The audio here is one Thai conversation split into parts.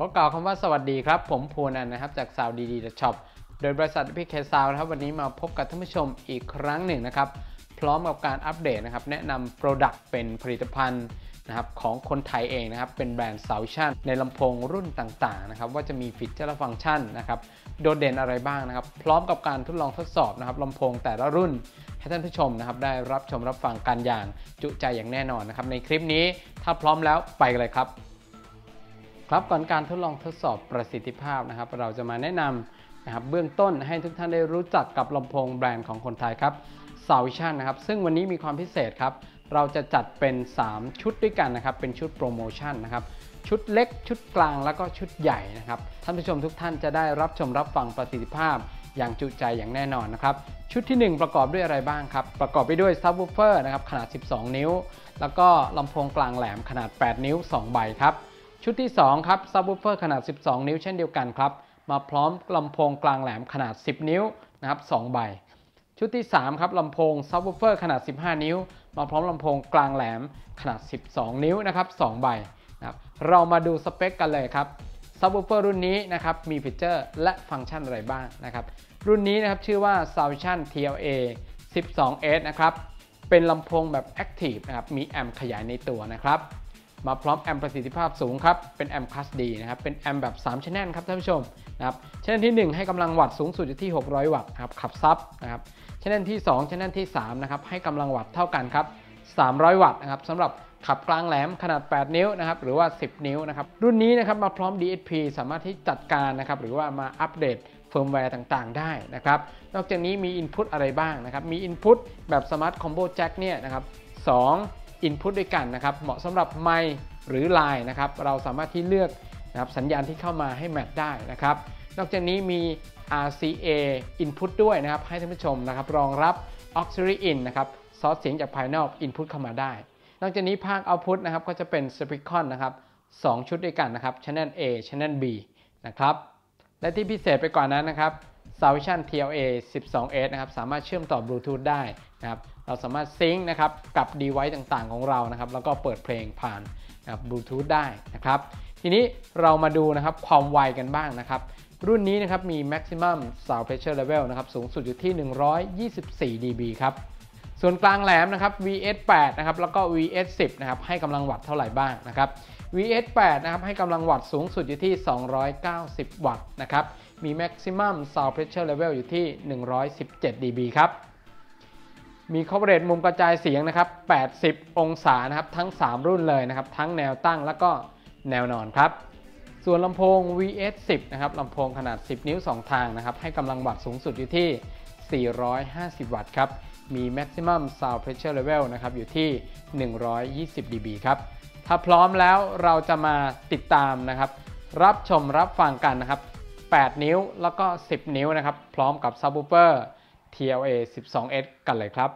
ขอกล่าวคำว่าสวัสดีครับ ผมภูนันนะครับ จาก SoundDD Shop โดยบริษัท VK Sound นะครับวันนี้มาพบกับท่านผู้ชมอีกครั้งหนึ่งนะครับ พร้อมกับการอัปเดตนะครับ แนะนำ product เป็นผลิตภัณฑ์นะครับของคนไทยเองนะครับ เป็นแบรนด์ซาวชั่นในลำโพงรุ่นต่างๆนะครับ ว่าจะมีฟีเจอร์และฟังก์ชันนะครับ โดดเด่นอะไรบ้างนะครับ พร้อมกับการทดลองทดสอบนะครับลำโพงแต่ละรุ่นให้ท่านผู้ชมนะครับ ได้รับชมรับฟังกันอย่างจุใจอย่างแน่นอนนะครับ ในคลิปนี้ถ้าพร้อมแล้วไปเลยครับ ครับก่อนการทดลองทดสอบประสิทธิภาพนะครับ เราจะมาแนะนำนะครับเบื้องต้นให้ทุกท่านได้รู้จักกับลำโพงแบรนด์ของคนไทยครับ s o u t i o n นะครับซึ่งวันนี้มีความพิเศษครับ เราจะจัดเป็น 3 ชุดด้วยกันนะครับ เป็นชุดโปรโมชั่นนะครับ ชุดเล็กชุดกลางแล้วก็ชุดใหญ่นะครับ ท่านผู้ชมทุกท่านจะได้รับชมรับฟังประสิทธิภาพอย่างจุใจอย่างแน่นอนนะครับ ชุดที่ 1 ประกอบด้วยอะไรบ้างครับ ประกอบไปด้วยซับวูเฟอร์นะครับขนาด 12 นิ้ว แล้วก็ลำโพงกลางแหลมขนาด 8 นิ้ว 2 ใบครับ ชุดที่ 2 ครับซับวูเฟอร์ขนาด 12 นิ้วเช่นเดียวกันครับ มาพร้อมลำโพงกลางแหลมขนาด 10 นิ้วนะครับ2ใบ ชุดที่ 3 ครับลำโพงซับวูเฟอร์ขนาด 15 นิ้ว มาพร้อมลำโพงกลางแหลมขนาด 12 นิ้วนะครับ2ใบนะครับเรามาดูสเปคกันเลยครับซับวูเฟอร์รุ่นนี้นะครับมีฟีเจอร์และฟังก์ชันอะไรบ้างนะครับรุ่นนี้นะครับชื่อว่า s o u t i o n TLA 12S นะครับเป็นลำโพงแบบ Active นะครับมีแอมขยายในตัวนะครับ มาพร้อมแอมประสิทธิภาพสูงครับ เป็นแอมคลาสดีนะครับ เป็นแอมแบบ3 channel ครับท่านผู้ชมนะครับ channel ที่ 1 ให้กำลังวัตต์สูงสุดอยู่ที่ 600 วัตต์ครับ ขับซับนะครับ channel ที่2 channel ที่3นะครับ ให้กำลังวัตต์เท่ากันครับ 300 วัตต์นะครับสำหรับขับกลางแหลมขนาด 8 นิ้วนะครับ หรือว่า 10 นิ้วนะครับ รุ่นนี้นะครับมาพร้อม DSP สามารถที่จัดการนะครับ หรือว่ามาอัปเดตเฟิร์มแวร์ต่างๆ ได้นะครับ นอกจากนี้มี Input อะไรบ้างนะครับ มี Input แบบ Smart Combo Jack เนี่ยนะครับ2 Input ด้วยกันนะครับ เหมาะสำหรับไมค์หรือ Line นะครับ เราสามารถที่เลือกนะครับสัญญาณที่เข้ามาให้ match ได้นะครับ นอกจากนี้มี RCA Input ด้วยนะครับ ให้ท่านผู้ชมนะครับ รองรับ Auxiliary In นะครับซอสเสียงจากภายนอก Input เข้ามาได้ นอกจากนี้ภาค Output นะครับก็จะเป็น Speakon นะครับ2ชุดด้วยกันนะครับ Channel A Channel B นะครับ และที่พิเศษไปกว่านั้นนะครับ s o u t i o n TLA 12S นะครับ สามารถเชื่อมต่อบลูทูธได้นะครับ เราสามารถซิงค์นะครับกับ device ต่างๆ ของเรานะครับ แล้วก็เปิดเพลงผ่านบบลูทูธได้นะครับ ทีนี้เรามาดูนะครับความไวกันบ้างนะครับ รุ่นนี้นะครับมี maximum sound pressure level นะครับสูงสุดอยู่ที่ 124 dB ครับส่วนกลางแหลมนะครับ VS8 นะครับแล้วก็ VS10 นะครับให้กำลังวัตต์เท่าไหร่บ้างนะครับ VS8 นะครับให้กำลังวัตต์สูงสุดอยู่ที่ 290 วัตต์นะครับมี maximum sound pressure level อยู่ที่ 117 dB ครับ มี coverage มุมกระจายเสียงนะครับ 80 องศานะครับ ทั้ง 3 รุ่นเลยนะครับ ทั้งแนวตั้งแล้วก็แนวนอนครับ ส่วนลำโพง VS10 นะครับลำโพงขนาด 10 นิ้ว 2 ทางนะครับ ให้กำลังวัตต์สูงสุดอยู่ที่ 450 วัตต์ครับ มี maximum sound pressure level นะครับ อยู่ที่ 120 dB ครับ ถ้าพร้อมแล้วเราจะมาติดตามนะครับ รับชมรับฟังกันนะครับ 8 นิ้วแล้วก็ 10 นิ้วนะครับ พร้อมกับ subwoofer TLA 12S กันเลยครับ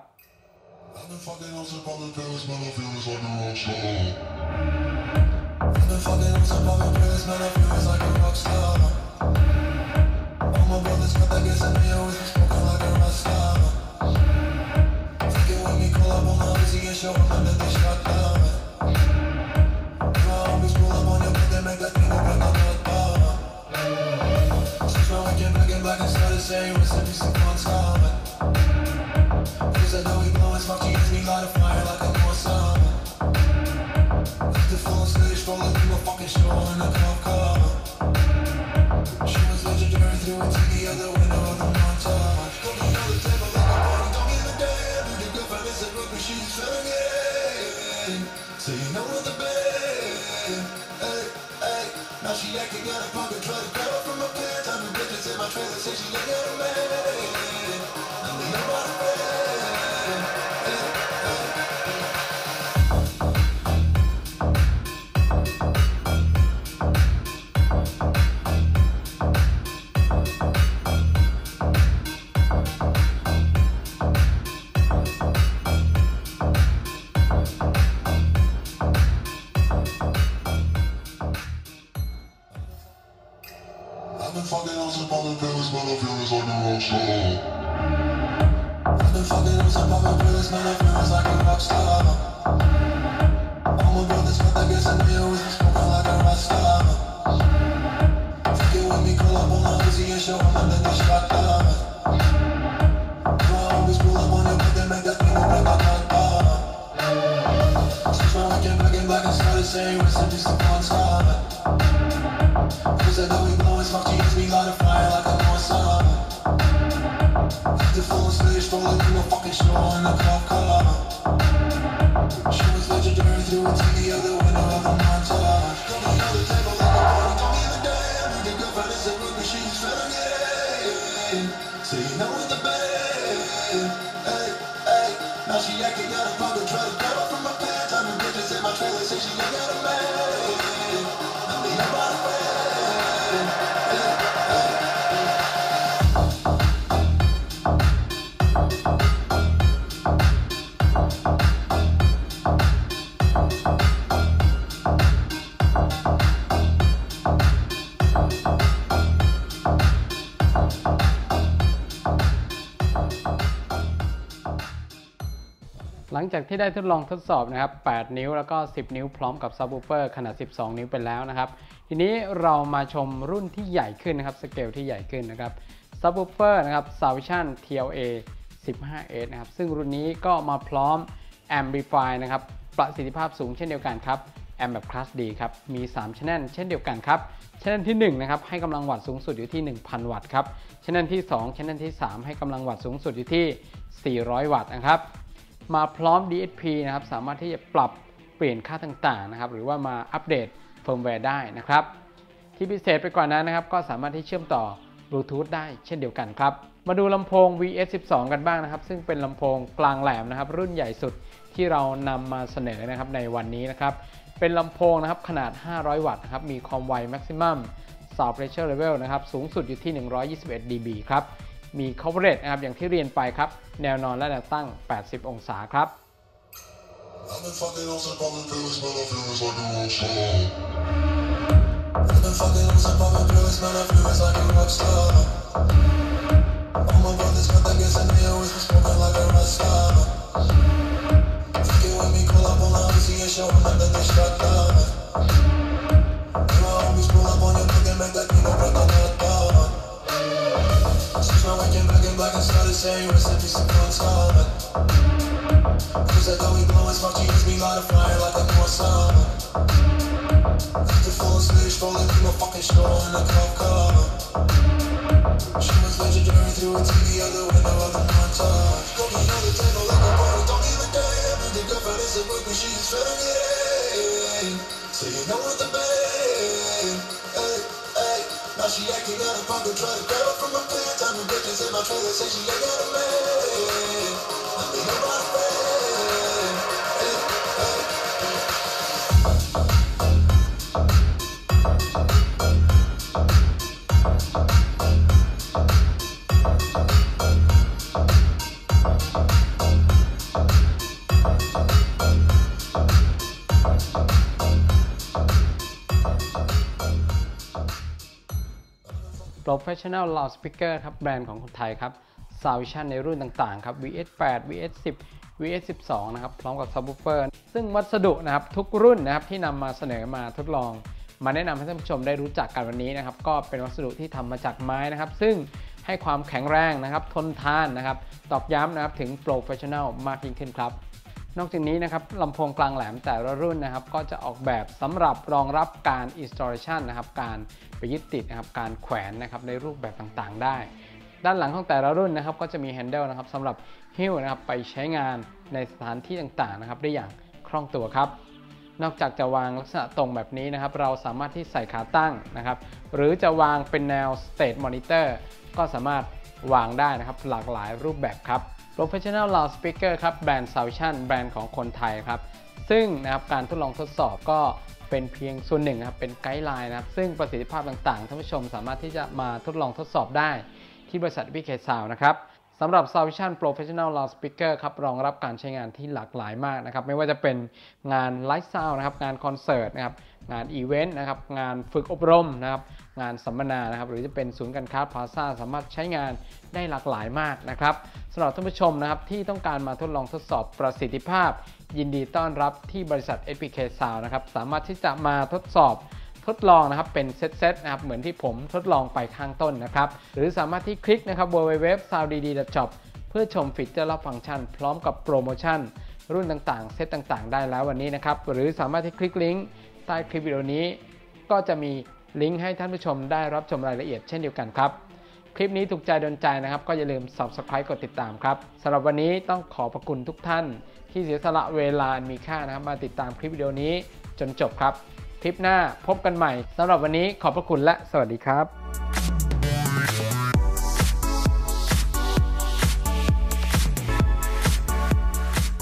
I've been fucking on some other pills, man, I feel it's like a rock star. I've been fucking on some other pills, man, I feel it's like a rock star. All my brothers got that gas and they always be smoking like a rock star. Fucking with me, call up on my Uzi and show them that they shot down. My homies pull up on your bed, they make that thing look like a rock bar. Since my weekend back in black and started saying, listen, me some fun time. motherfucking awesome motherfucker man, I feel is like a rock star. I've been fucking with some my brothers, man, I feel it's like a rock star. All my brothers got that gas in me, always been smoking like a rock star. Fucking with me, call up on the Uzi and show them that I shot I always pull up a my back rest in peace upon time. Cause I know we blowin' smoke, cheese, we light a fire like a she was legendary through it to the other way. งจากที่ได้ทดลองทดสอบนะครับ 8 นิ้วแล้วก็ 10 นิ้วพร้อมกับซับ w ูเฟอร์ขนาด 12 นิ้วไปแล้วนะครับ ทีนี้เรามาชมรุ่นที่ใหญ่ขึ้นนะครับ สเกลที่ใหญ่ขึ้นนะครับซับ w ูเฟอร์นะครับ s a v i s i o n TLA 15S นะครับ ซึ่งรุ่นนี้ก็มาพร้อม Amplifier นะครับ ประสิทธิภาพสูงเช่นเดียวกันครับ แอมป์แบบ Class D ครับ มี3 channel เช่นเดียวกันครับ channel ที่1นะครับ ให้กำลังวัตต์สูงสุดอยู่ที่ 1,000 วัตต์ครับ channel ที่2 channel ที่ 3 ให้กำลังวัตต์สูงสุดอยู่ที่ 400 วัตต์นะครับ มาพร้อม DSP นะครับสามารถที่จะปรับเปลี่ยนค่าต่างๆนะครับหรือว่ามาอัปเดตเฟิร์มแวร์ได้นะครับ ที่พิเศษไปกว่านั้นนะครับ ก็สามารถที่เชื่อมต่อบลูทูธได้เช่นเดียวกันครับ มาดูลำโพง VS12 กันบ้างนะครับ ซึ่งเป็นลำโพงกลางแหลมนะครับ รุ่นใหญ่สุดที่เรานำมาเสนอนะครับในวันนี้นะครับ เป็นลำโพงนะครับขนาด 500 วัตต์นะครับ มีความไว maximum sound pressure level นะครับ สูงสุดอยู่ที่ 121 dB ครับ มี coverage นะครับอย่างที่เรียนไปครับ แนวนอนและแนวตั้ง 80 องศาครับ say we're such a simple scholar. Cause I know we blow as much as we light a fire like a poor summer. Cut the full snitch rolling through my fucking store in a cold cover. She was legendary through a TV out the window of the montage. Don't you know the table like a party, don't even dare. The girlfriend is a book, but she's feeling it. So you know what the bang. Hey, hey, now she acting out of fucking trying to grab I'll try to send Professional Loudspeaker ครับแบรนด์ของคนไทยครับ s o u n d ในรุ่นต่างๆครับ VS8 VS10 VS12 นะครับพร้อมกับ Subwoofer ซึ่งวัสดุนะครับทุกรุ่นนะครับที่นำมาเสนอมาทดลอง มาแนะนำให้ท่านผู้ชมได้รู้จักกันวันนี้นะครับก็เป็นวัสดุที่ทำมาจากไม้นะครับ ซึ่งให้ความแข็งแรงนะครับทนทานนะครับตอกย้ำนะครับถึง Professional มากยิ่งขึ้นครับ นอกจากนี้นะครับลำโพงกลางแหลมแต่ละรุ่นนะครับ ก็จะออกแบบสำหรับรองรับการ installation นะครับ การไปยึดติดนะครับ การแขวนนะครับในรูปแบบต่างๆ ได้ ด้านหลังของแต่ละรุ่นนะครับ ก็จะมี handle นะครับสำหรับหิ้วนะครับไปใช้งานในสถานที่ต่างๆนะครับ ได้อย่างคล่องตัวครับ นอกจากจะวางลักษณะตรงแบบนี้นะครับ เราสามารถที่ใส่ขาตั้งนะครับ หรือจะวางเป็นแนว state monitor ก็สามารถวางได้นะครับ หลากหลายรูปแบบครับ Professional Loudspeaker ครับแบรนด์ s o u n แบรนด์ของคนไทยครับ ซึ่งนะครับการทดลองทดสอบก็เป็นเพียงส่วนหนึ่งนะครับเป็น guideline นะครับ ซึ่งประสิทธิภาพต่างๆท่านผู้ชมสามารถที่จะมาทดลองทดสอบได้ที่บริษัท VK Sound นะครับ สำหรับ s o u n d Professional Loudspeaker ครับรองรับการใช้งานที่หลากหลายมากนะครับไม่ว่าจะเป็นงาน live sound นะครับงานคอนเสิร์ตนะครับงานอีเวนต์นะครับงานฝึกอบรมนะครับงานสัมมนานะครับหรือจะเป็นศูนย์การค้าพลาซ่าสามารถใช้งานได้หลากหลายมากนะครับสำหรับท่านผู้ชมนะครับที่ต้องการมาทดลองทดสอบประสิทธิภาพ ยินดีต้อนรับที่บริษัท SPK Sound นะครับสามารถที่จะมาทดสอบ ทดลองนะครับเป็นเซตๆนะครับเหมือนที่ผมทดลองไปข้างต้นนะครับ หรือสามารถที่คลิกนะครับ www sounddshop เพื่อชมฟีเจอร์และฟังก์ชัน พร้อมกับโปรโมชั่น รุ่นต่างๆ เซตต่างๆ ได้แล้ววันนี้นะครับ หรือสามารถที่คลิกลิงก์ใต้คลิปวิดีโอนี้ ก็จะมีลิงก์ให้ท่านผู้ชมได้รับชมรายละเอียดเช่นเดียวกันครับ คลิปนี้ถูกใจโดนใจนะครับ ก็อย่าลืม subscribe กดติดตามครับสำหรับวันนี้ต้องขอขอบคุณทุกท่าน ที่เสียสละเวลามีค่านะครับมาติดตามคลิปวิดีโอนี้จนจบครับ คลิปหน้าพบกันใหม่สำหรับวันนี้ขอบพระคุณและสวัสดีครับ